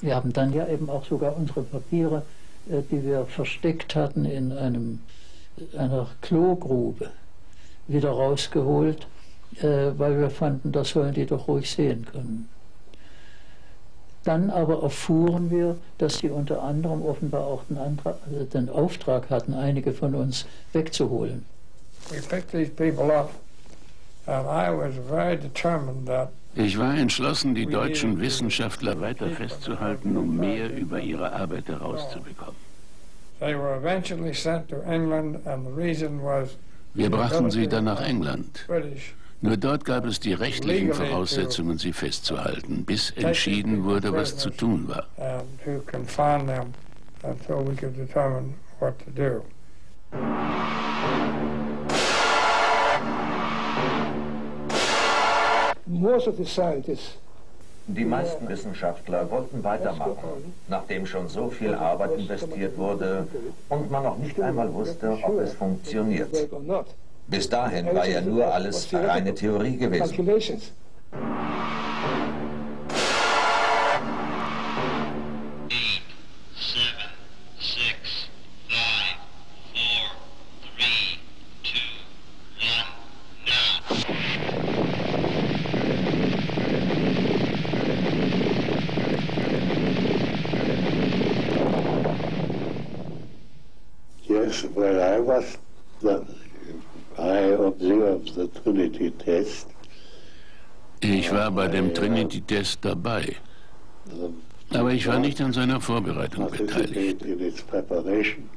Wir haben dann ja eben auch sogar unsere Papiere, äh, die wir versteckt hatten in einem, einer Klogrube, wieder rausgeholt, äh, weil wir fanden, das sollen die doch ruhig sehen können. Dann aber erfuhren wir, dass sie unter anderem offenbar auch den, Antrag, also den Auftrag hatten, einige von uns wegzuholen. We picked these people up and I was very determined that ich war entschlossen, die deutschen Wissenschaftler weiter festzuhalten, um mehr über ihre Arbeit herauszubekommen. Wir brachten sie dann nach England. Nur dort gab es die rechtlichen Voraussetzungen, sie festzuhalten, bis entschieden wurde, was zu tun war. Die meisten Wissenschaftler wollten weitermachen, nachdem schon so viel Arbeit investiert wurde und man noch nicht einmal wusste, ob es funktioniert. Bis dahin war ja nur alles reine Theorie gewesen. Yes, where I was, the, I observed the Trinity test. Ich war bei dem Trinity-Test dabei. Aber ich war nicht an seiner Vorbereitung beteiligt.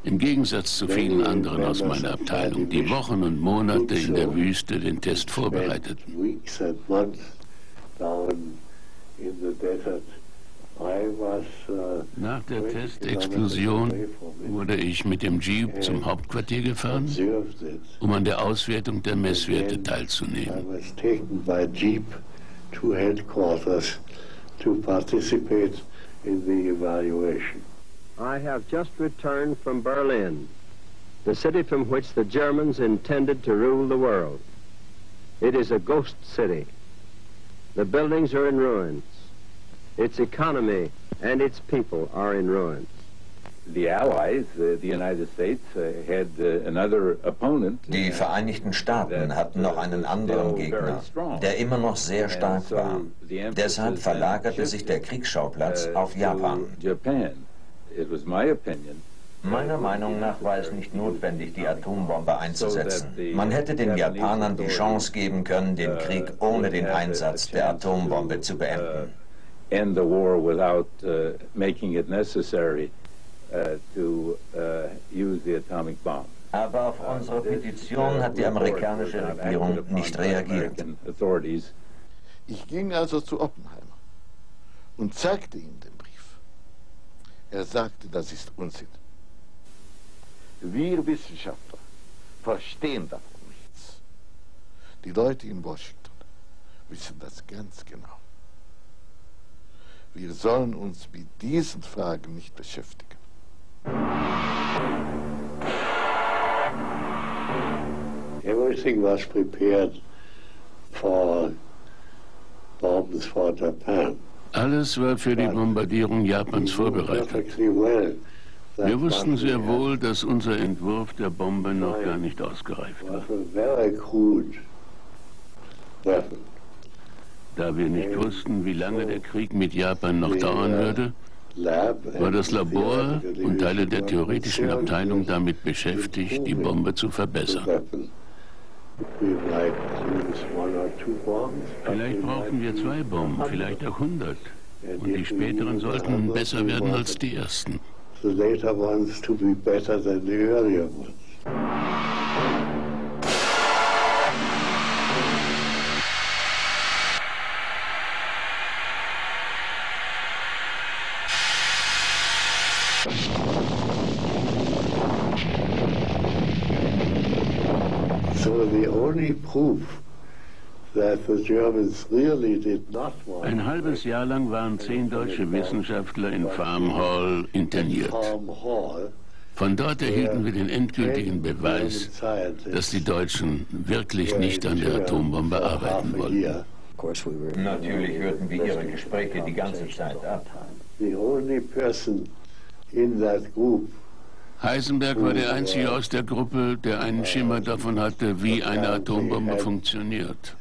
Im Gegensatz zu vielen anderen aus meiner Abteilung, die Wochen und Monate in der Wüste den Test vorbereiteten. Nach der Testexplosion wurde ich mit dem Jeep zum Hauptquartier gefahren, um an der Auswertung der Messwerte teilzunehmen. I have just returned from Berlin, the city from which the Germans intended to rule the world. It is a ghost city. The buildings are in ruins. Its economy and its people are in ruins. The Allies, uh, the United States, uh, had uh, another opponent. Die Vereinigten Staaten hatten noch einen anderen Gegner, der immer noch sehr stark war. Deshalb verlagerte sich der Kriegsschauplatz auf Japan. Meiner Meinung nach war es nicht notwendig, die Atombombe einzusetzen. Man hätte den Japanern die Chance geben können, den Krieg ohne den Einsatz der Atombombe zu beenden end the war without uh, making it necessary uh, to uh, use the atomic bomb. Aber auf unsere Petition hat die amerikanische Regierung nicht reagiert. Ich ging also zu Oppenheimer und zeigte ihm den Brief. Er sagte, das ist Unsinn. Wir Wissenschaftler verstehen davon nichts. Die Leute in Washington wissen das ganz genau. Wir sollen uns mit diesen Fragen nicht beschäftigen. Everything was prepared for bombs for Japan. Alles war für die Bombardierung Japans vorbereitet. Wir wussten sehr wohl, dass unser Entwurf der Bombe noch gar nicht ausgereift war. Da wir nicht wussten, wie lange der Krieg mit Japan noch dauern würde, war das Labor und Teile der theoretischen Abteilung damit beschäftigt, die Bombe zu verbessern. Vielleicht brauchen wir zwei Bomben, vielleicht auch hundert. Und die späteren sollten besser werden als die ersten. The later ones to be better than the earlier ones. Ein halbes Jahr lang waren zehn deutsche Wissenschaftler in Farm Hall interniert. Von dort erhielten wir den endgültigen Beweis, dass die Deutschen wirklich nicht an der Atombombe arbeiten wollten. Natürlich hörten wir ihre Gespräche die ganze Zeit ab. The only person in that group Heisenberg war der Einzige aus der Gruppe, der einen Schimmer davon hatte, wie eine Atombombe funktioniert.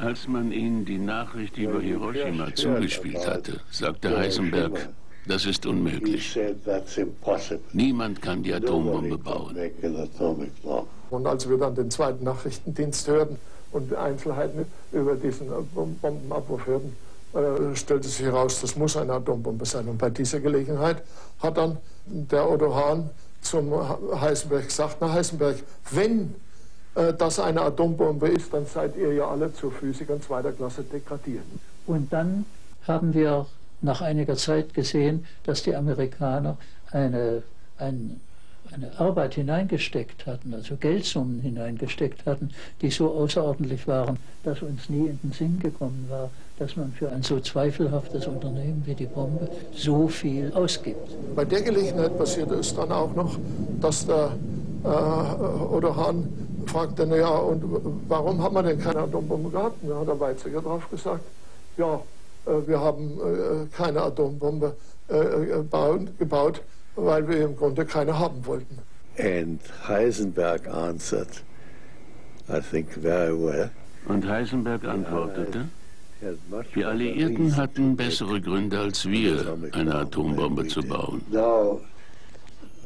Als man ihnen die Nachricht über Hiroshima zugespielt hatte, sagte Heisenberg, das ist unmöglich. Niemand kann die Atombombe bauen. Und als wir dann den zweiten Nachrichtendienst hörten und Einzelheiten über diesen Bombenabwurf hörten, äh, stellte sich heraus, das muss eine Atombombe sein. Und bei dieser Gelegenheit hat dann der Otto Hahn zum Heisenberg gesagt, na Heisenberg, wenn äh, das eine Atombombe ist, dann seid ihr ja alle zu Physikern zweiter Klasse degradiert. Und dann haben wir nach einiger Zeit gesehen, dass die Amerikaner eine, ein eine Arbeit hineingesteckt hatten, also Geldsummen hineingesteckt hatten, die so außerordentlich waren, dass uns nie in den Sinn gekommen war, dass man für ein so zweifelhaftes Unternehmen wie die Bombe so viel ausgibt. Bei der Gelegenheit passierte es dann auch noch, dass der äh, Hahn fragte, naja, und warum hat man denn keine Atombombe gehabt? Da hat der Weizsäcker drauf gesagt, ja, äh, wir haben äh, keine Atombombe äh, äh gebaut, weil wir im Grunde keine haben wollten. And Heisenberg answered, I think very well. Und Heisenberg antwortete, die Alliierten hatten bessere Gründe als wir, eine Atombombe zu bauen. Now,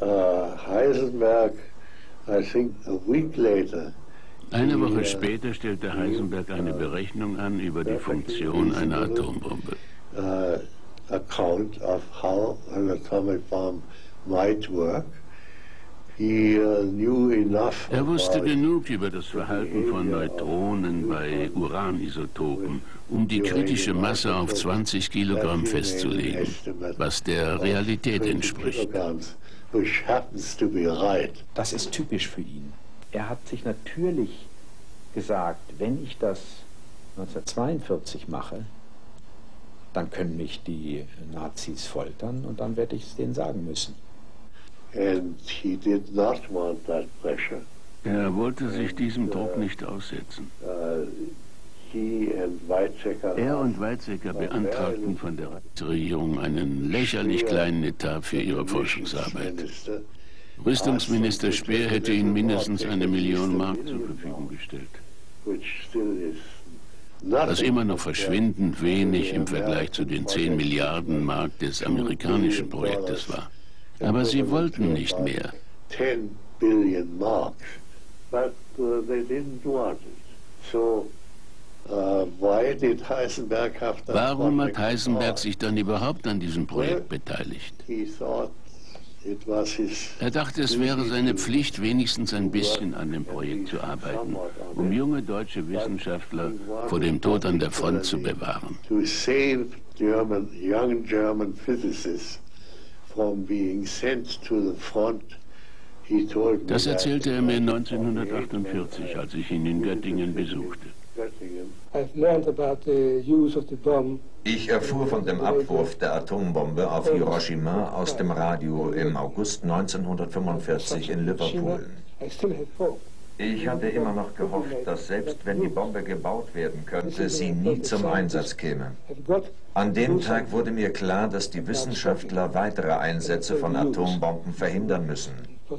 uh, Heisenberg, I think a week later, eine Woche später stellte Heisenberg eine Berechnung an über die Funktion einer Atombombe. Account of how an atomic bomb might work. Uh, er wusste genug über das Verhalten von Neutronen bei Uranisotopen, um die kritische Masse auf 20 Kilogramm festzulegen, was der Realität entspricht. Das ist typisch für ihn. Er hat sich natürlich gesagt, wenn ich das 1942 mache, dann können mich die Nazis foltern und dann werde ich es denen sagen müssen. Er wollte sich diesem Druck uh, nicht aussetzen. Uh, er und Weizsäcker beantragten von der Regierung einen lächerlich kleinen Etat für ihre Forschungsarbeit. Rüstungsminister Speer hätte ihnen mindestens eine Million Mark zur Verfügung gestellt was immer noch verschwindend wenig im Vergleich zu den 10 Milliarden Mark des amerikanischen Projektes war. Aber sie wollten nicht mehr. Warum hat Heisenberg sich dann überhaupt an diesem Projekt beteiligt? Er dachte, es wäre seine Pflicht, wenigstens ein bisschen an dem Projekt zu arbeiten, um junge deutsche Wissenschaftler vor dem Tod an der Front zu bewahren. Das erzählte er mir 1948, als ich ihn in Göttingen besuchte. Ich erfuhr von dem Abwurf der Atombombe auf Hiroshima aus dem Radio im August 1945 in Liverpool. Ich hatte immer noch gehofft, dass selbst wenn die Bombe gebaut werden könnte, sie nie zum Einsatz käme. An dem Tag wurde mir klar, dass die Wissenschaftler weitere Einsätze von Atombomben verhindern müssen,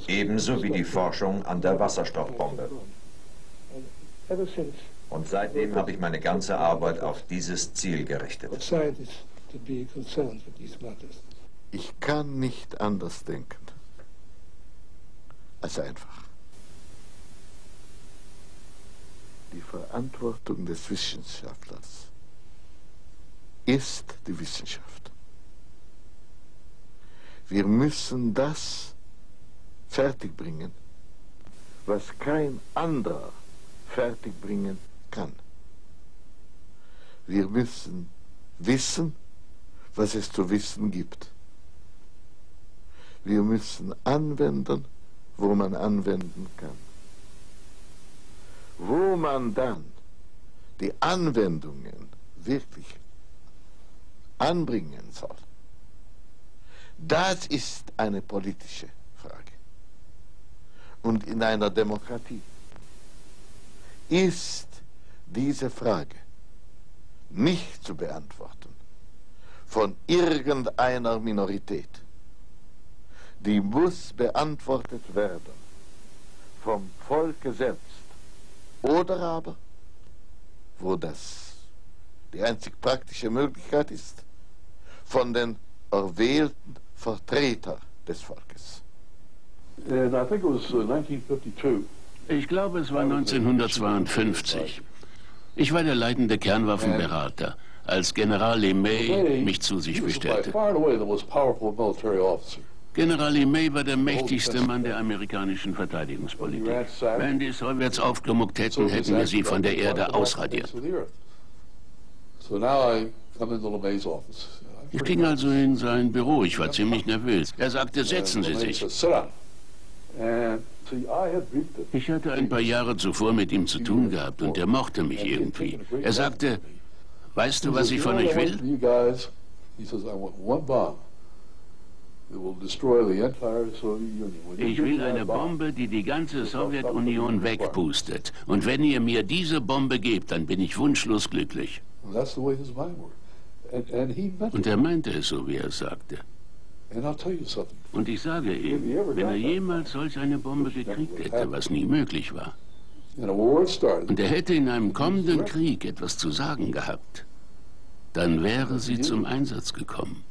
ebenso wie die Forschung an der Wasserstoffbombe. Und seitdem habe ich meine ganze Arbeit auf dieses Ziel gerichtet. Ich kann nicht anders denken als einfach. Die Verantwortung des Wissenschaftlers ist die Wissenschaft. Wir müssen das fertigbringen, was kein anderer fertigbringen kann. Wir müssen wissen, was es zu wissen gibt. Wir müssen anwenden, wo man anwenden kann. Wo man dann die Anwendungen wirklich anbringen soll, das ist eine politische Frage. Und in einer Demokratie ist diese Frage nicht zu beantworten von irgendeiner Minorität. Die muss beantwortet werden vom Volke selbst. Oder aber, wo das die einzig praktische Möglichkeit ist, von den erwählten Vertretern des Volkes. Uh, ich glaube, es war 1952. Ich war der leitende Kernwaffenberater, als General LeMay mich zu sich bestellte. General LeMay war der mächtigste Mann der amerikanischen Verteidigungspolitik. Wenn die Sowjets aufgemuckt hätten, hätten wir sie von der Erde ausradiert. Ich ging also in sein Büro. Ich war ziemlich nervös. Er sagte, setzen Sie sich. Ich hatte ein paar Jahre zuvor mit ihm zu tun gehabt und er mochte mich irgendwie. Er sagte, weißt du, was ich von euch will? Ich will eine Bombe, die die ganze Sowjetunion wegpustet. Und wenn ihr mir diese Bombe gebt, dann bin ich wunschlos glücklich. Und er meinte es so, wie er sagte. Und ich sage ihm, wenn er jemals solch eine Bombe gekriegt hätte, was nie möglich war, und er hätte in einem kommenden Krieg etwas zu sagen gehabt, dann wäre sie zum Einsatz gekommen.